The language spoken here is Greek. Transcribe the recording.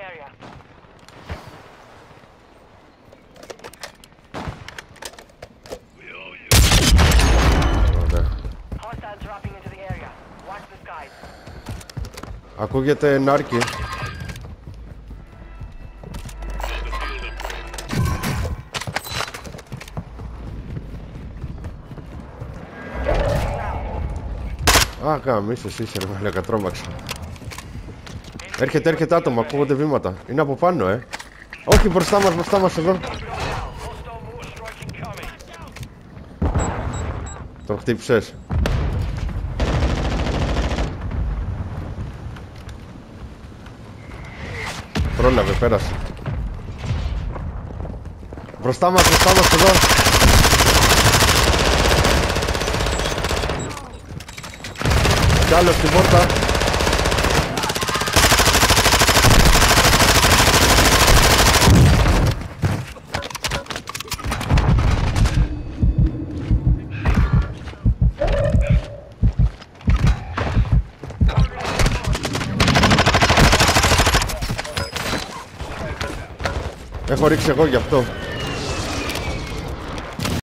area. Ωραία. Hostiles dropping into the area. Watch the skies. Ακούγεται νάρκι. Α, γαμίσαι εσύ, είσαι ρε μαλάκα, τρόμαξα. Έρχεται, έρχεται άτομα, ακούγονται βήματα. Είναι από πάνω, ε. Όχι, μπροστά μας, μπροστά μας εδώ. Hostile mortar strike incoming. Τον χτύπησες. Πρόλαβε, πέρασε. Μπροστά μας, μπροστά μας εδώ. Κι άλλο στην πόρτα. Έχω ρίξει εγώ γι' αυτό.